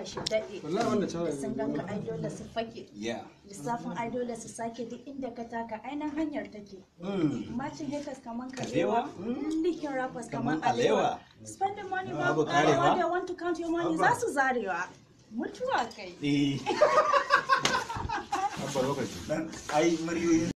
ranka shi daɗe. Wallahi wannan sun ganka ai dole su fake. Lissafin ai dole su sake duk inda ka taka ainihin hanyar take. Hmm. Macin haters kaman Kalewa? likin hmm. rappers kaman alewa. spending money Babu ba karewa? they want to count your money za su zarewa. Mutuwa kai. Eh. Ai muryoyin